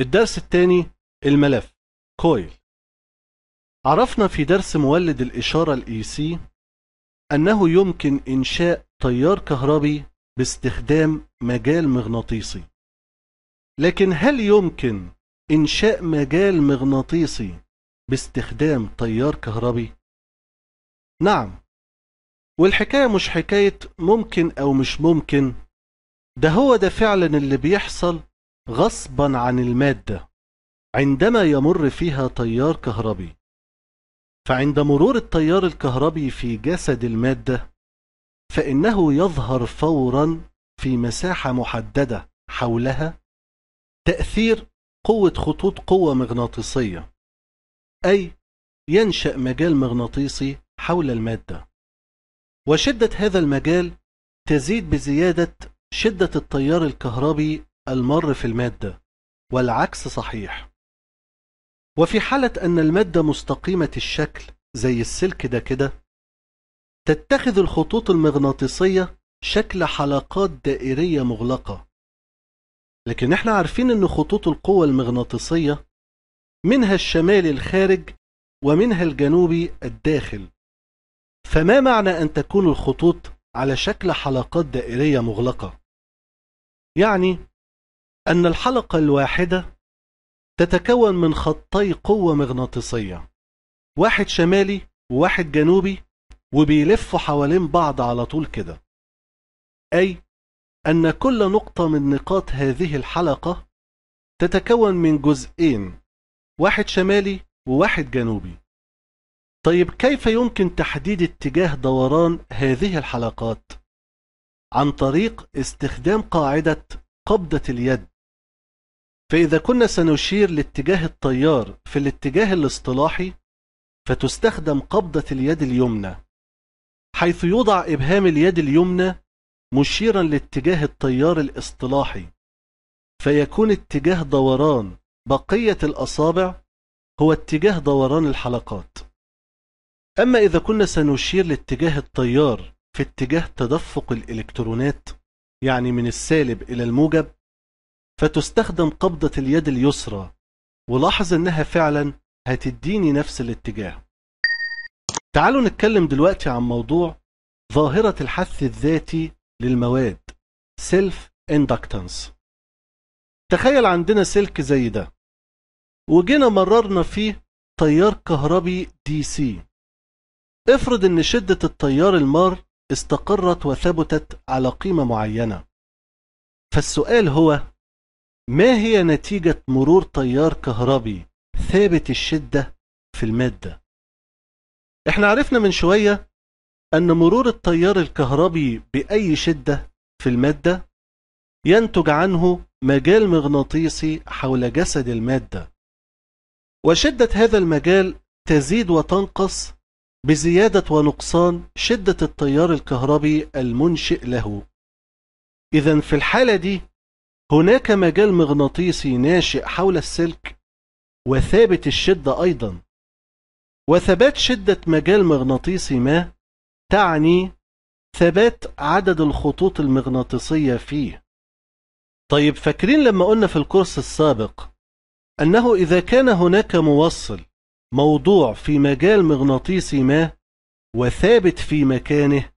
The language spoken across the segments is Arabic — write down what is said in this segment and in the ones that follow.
الدرس الثاني الملف. coil. عرفنا في درس مولد الإشارة ال AC أنه يمكن إنشاء تيار كهربي باستخدام مجال مغناطيسي. لكن هل يمكن إنشاء مجال مغناطيسي باستخدام تيار كهربي؟ نعم. والحكاية مش حكاية ممكن أو مش ممكن. ده هو ده فعلا اللي بيحصل غصبا عن المادة عندما يمر فيها تيار كهربي. فعند مرور التيار الكهربي في جسد المادة فإنه يظهر فورا في مساحة محددة حولها تأثير قوة خطوط قوة مغناطيسية أي ينشأ مجال مغناطيسي حول المادة. وشدة هذا المجال تزيد بزيادة شدة التيار الكهربي المر في المادة والعكس صحيح. وفي حالة أن المادة مستقيمة الشكل زي السلك ده كده تتخذ الخطوط المغناطيسية شكل حلقات دائرية مغلقة. لكن إحنا عارفين إن خطوط القوة المغناطيسية منها الشمالي الخارج ومنها الجنوبي الداخل. فما معنى أن تكون الخطوط على شكل حلقات دائرية مغلقة؟ يعني أن الحلقة الواحدة تتكون من خطي قوة مغناطيسية. واحد شمالي وواحد جنوبي وبيلفوا حوالين بعض على طول كده. أي أن كل نقطة من نقاط هذه الحلقة تتكون من جزئين واحد شمالي وواحد جنوبي. طيب كيف يمكن تحديد اتجاه دوران هذه الحلقات؟ عن طريق استخدام قاعدة قبضة اليد. فإذا كنا سنشير لاتجاه التيار في الاتجاه الاصطلاحي فتستخدم قبضة اليد اليمنى حيث يوضع إبهام اليد اليمنى مشيرا لاتجاه التيار الاصطلاحي. فيكون اتجاه دوران بقية الأصابع هو اتجاه دوران الحلقات. أما إذا كنا سنشير لاتجاه التيار في اتجاه تدفق الإلكترونات يعني من السالب إلى الموجب فتستخدم قبضة اليد اليسرى ولاحظ أنها فعلا هتديني نفس الاتجاه. تعالوا نتكلم دلوقتي عن موضوع ظاهرة الحث الذاتي للمواد Self Inductance. تخيل عندنا سلك زي ده. وجينا مررنا فيه تيار كهربي دي سي افرض إن شدة التيار المار استقرت وثبتت على قيمة معينة. فالسؤال هو ما هي نتيجة مرور تيار كهربي ثابت الشدة في المادة؟ إحنا عرفنا من شوية أن مرور التيار الكهربي بأي شدة في المادة ينتج عنه مجال مغناطيسي حول جسد المادة. وشدة هذا المجال تزيد وتنقص بزيادة ونقصان شدة التيار الكهربي المنشئ له. إذا في الحالة دي هناك مجال مغناطيسي ناشئ حول السلك وثابت الشدة أيضا. وثبات شدة مجال مغناطيسي ما تعني ثبات عدد الخطوط المغناطيسية فيه. طيب فاكرين لما قلنا في الكورس السابق أنه إذا كان هناك موصل موضوع في مجال مغناطيسي ما وثابت في مكانه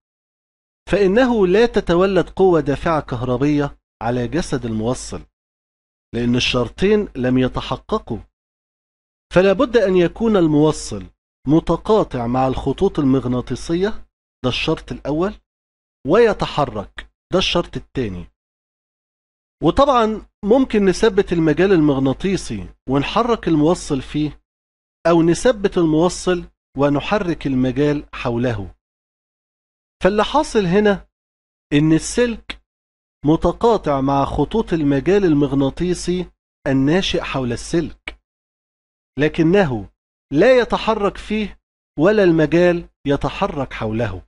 فإنه لا تتولد قوة دافعة كهربية على جسد الموصل لأن الشرطين لم يتحققوا. فلا بد أن يكون الموصل متقاطع مع الخطوط المغناطيسية ده الشرط الأول ويتحرك ده الشرط الثاني. وطبعا ممكن نثبت المجال المغناطيسي ونحرك الموصل فيه أو نثبت الموصل ونحرك المجال حوله. فاللي حاصل هنا إن السلك متقاطع مع خطوط المجال المغناطيسي الناشئ حول السلك. لكنه لا يتحرك فيه ولا المجال يتحرك حوله.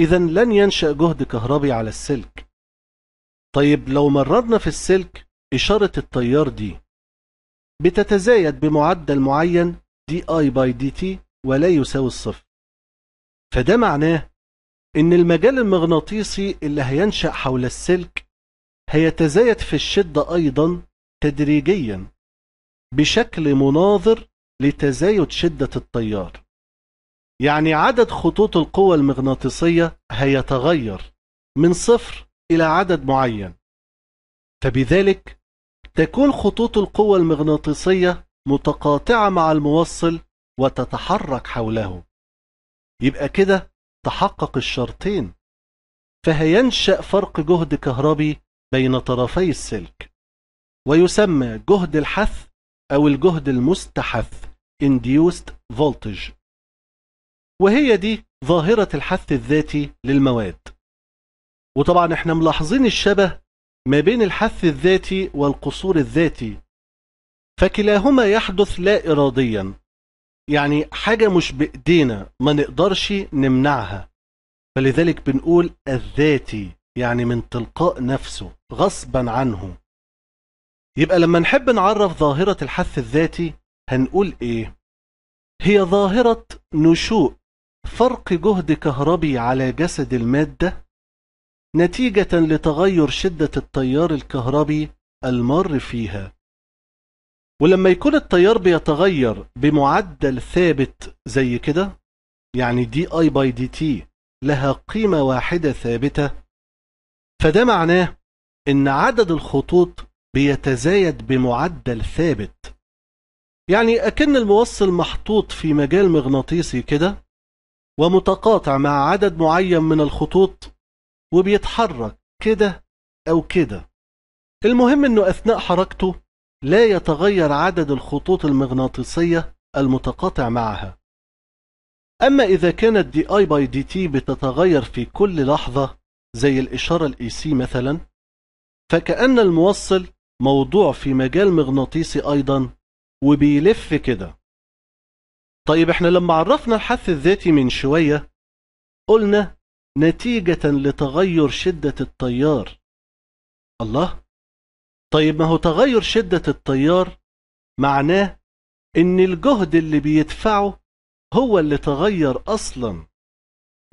إذا لن ينشأ جهد كهربي على السلك. طيب لو مررنا في السلك إشارة التيار دي. بتتزايد بمعدل معين di by dt ولا يساوي الصفر. فده معناه إن المجال المغناطيسي اللي هينشأ حول السلك هيتزايد في الشدة أيضا تدريجيا بشكل مناظر لتزايد شدة التيار. يعني عدد خطوط القوة المغناطيسية هيتغير من صفر إلى عدد معين. فبذلك تكون خطوط القوة المغناطيسية متقاطعة مع الموصل وتتحرك حوله. يبقى كده تحقق الشرطين فهينشأ فرق جهد كهربي بين طرفي السلك ويسمى جهد الحث أو الجهد المستحث induced voltage. وهي دي ظاهرة الحث الذاتي للمواد. وطبعا إحنا ملاحظين الشبه ما بين الحث الذاتي والقصور الذاتي فكلاهما يحدث لا إراديا. يعني حاجة مش بإيدينا ما نقدرش نمنعها. فلذلك بنقول الذاتي يعني من تلقاء نفسه غصبا عنه. يبقى لما نحب نعرف ظاهرة الحث الذاتي هنقول إيه؟ هي ظاهرة نشوء فرق جهد كهربي على جسد المادة نتيجة لتغير شدة التيار الكهربي المر فيها. ولما يكون التيار بيتغير بمعدل ثابت زي كده يعني di by dt لها قيمة واحدة ثابتة فده معناه إن عدد الخطوط بيتزايد بمعدل ثابت. يعني أكن الموصل محطوط في مجال مغناطيسي كده ومتقاطع مع عدد معين من الخطوط وبيتحرك كده أو كده. المهم أنه أثناء حركته لا يتغير عدد الخطوط المغناطيسية المتقاطع معها. أما إذا كانت di by dt بتتغير في كل لحظة زي الإشارة ال AC مثلا فكأن الموصل موضوع في مجال مغناطيسي أيضا وبيلف كده. طيب إحنا لما عرفنا الحث الذاتي من شوية قلنا نتيجة لتغير شدة التيار. الله؟ طيب ما هو تغير شدة التيار معناه إن الجهد اللي بيدفعه هو اللي تغير أصلا.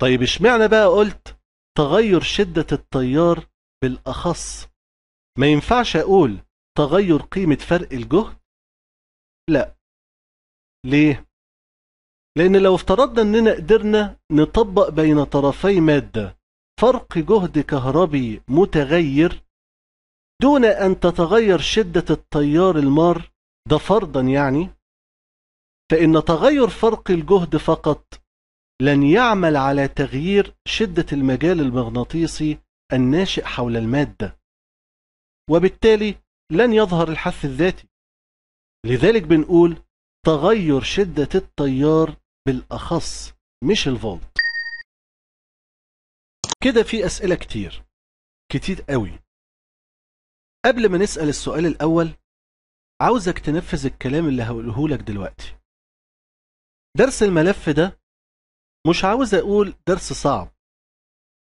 طيب اشمعنى بقى قلت تغير شدة التيار بالأخص؟ ما ينفعش أقول تغير قيمة فرق الجهد. لا. ليه؟ لأن لو افترضنا إننا قدرنا نطبق بين طرفي مادة فرق جهد كهربي متغير دون أن تتغير شدة التيار المار ده فرضا يعني. فإن تغير فرق الجهد فقط لن يعمل على تغيير شدة المجال المغناطيسي الناشئ حول المادة. وبالتالي لن يظهر الحث الذاتي. لذلك بنقول تغير شدة التيار بالأخص مش الفولت. كده في أسئلة كتير. كتير قوي. قبل ما نسأل السؤال الأول عاوزك تنفذ الكلام اللي هقوله لك دلوقتي. درس الملف ده مش عاوز أقول درس صعب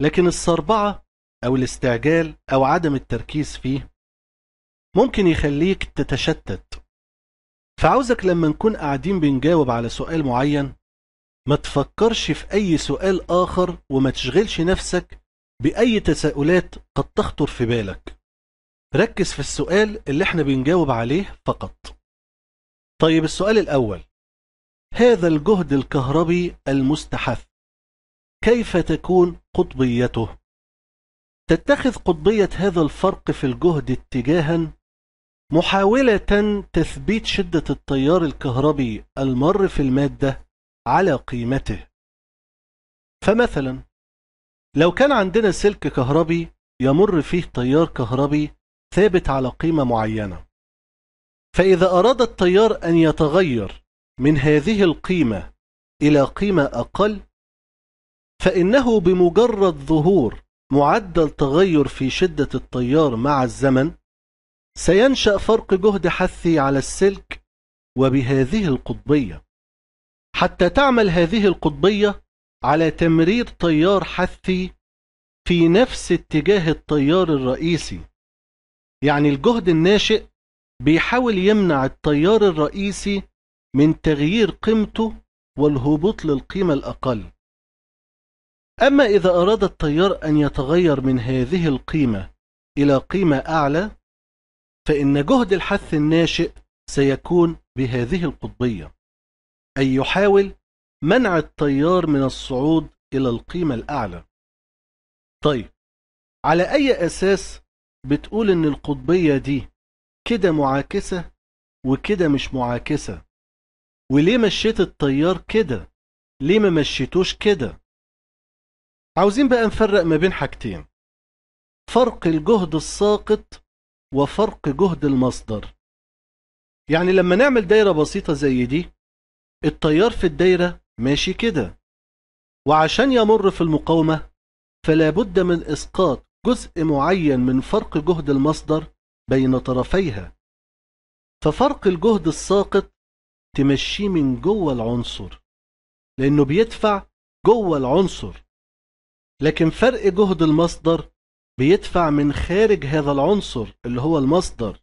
لكن الصربعة أو الاستعجال أو عدم التركيز فيه ممكن يخليك تتشتت. فعاوزك لما نكون قاعدين بنجاوب على سؤال معين ما تفكرش في أي سؤال آخر وما تشغلش نفسك بأي تساؤلات قد تخطر في بالك. ركز في السؤال اللي إحنا بنجاوب عليه فقط. طيب السؤال الأول. هذا الجهد الكهربي المستحث كيف تكون قطبيته؟ تتخذ قطبية هذا الفرق في الجهد اتجاها؟ محاولة تثبيت شدة التيار الكهربي المر في المادة على قيمته. فمثلا لو كان عندنا سلك كهربي يمر فيه تيار كهربي ثابت على قيمة معينة. فإذا أراد التيار أن يتغير من هذه القيمة إلى قيمة أقل فإنه بمجرد ظهور معدل تغير في شدة التيار مع الزمن سينشأ فرق جهد حثي على السلك وبهذه القطبية. حتى تعمل هذه القطبية على تمرير تيار حثي في نفس اتجاه التيار الرئيسي. يعني الجهد الناشئ بيحاول يمنع التيار الرئيسي من تغيير قيمته والهبوط للقيمة الأقل. أما إذا أراد التيار أن يتغير من هذه القيمة إلى قيمة أعلى فإن جهد الحث الناشئ سيكون بهذه القطبية أي يحاول منع التيار من الصعود إلى القيمة الأعلى. طيب على أي أساس بتقول إن القطبية دي كده معاكسة وكده مش معاكسة. وليه مشيت التيار كده؟ ليه ما مشيتوش كده؟ عاوزين بقى نفرق ما بين حاجتين. فرق الجهد الساقط وفرق جهد المصدر. يعني لما نعمل دايرة بسيطة زي دي التيار في الدايرة ماشي كده. وعشان يمر في المقاومة فلا بد من إسقاط جزء معين من فرق جهد المصدر بين طرفيها. ففرق الجهد الساقط تمشيه من جوه العنصر لأنه بيدفع جوه العنصر. لكن فرق جهد المصدر بيدفع من خارج هذا العنصر اللي هو المصدر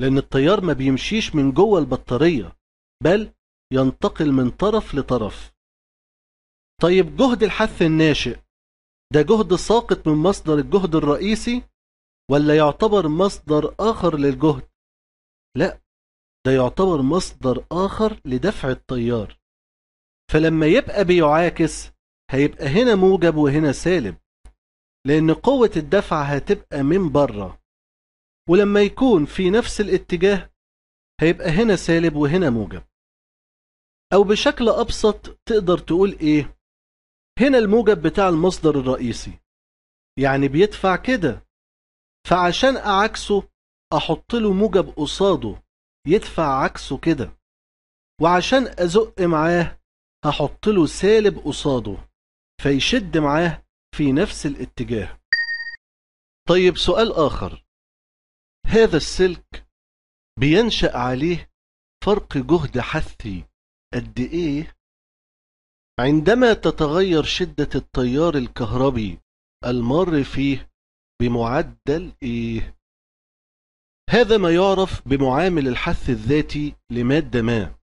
لأن التيار ما بيمشيش من جوه البطارية بل ينتقل من طرف لطرف. طيب جهد الحث الناشئ ده جهد ساقط من مصدر الجهد الرئيسي ولا يعتبر مصدر آخر للجهد؟ لا ده يعتبر مصدر آخر لدفع التيار. فلما يبقى بيعاكس هيبقى هنا موجب وهنا سالب لأن قوة الدفع هتبقى من بره ولما يكون في نفس الاتجاه هيبقى هنا سالب وهنا موجب. أو بشكل أبسط تقدر تقول إيه؟ هنا الموجب بتاع المصدر الرئيسي. يعني بيدفع كده. فعشان أعكسه أحط له موجب قصاده يدفع عكسه كده. وعشان أزق معاه هحط له سالب قصاده فيشد معاه في نفس الاتجاه. طيب سؤال آخر. هذا السلك بينشأ عليه فرق جهد حثي قد إيه؟ عندما تتغير شدة التيار الكهربي المار فيه بمعدل إيه؟ هذا ما يعرف بمعامل الحث الذاتي لمادة ما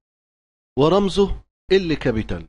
ورمزه L كابيتال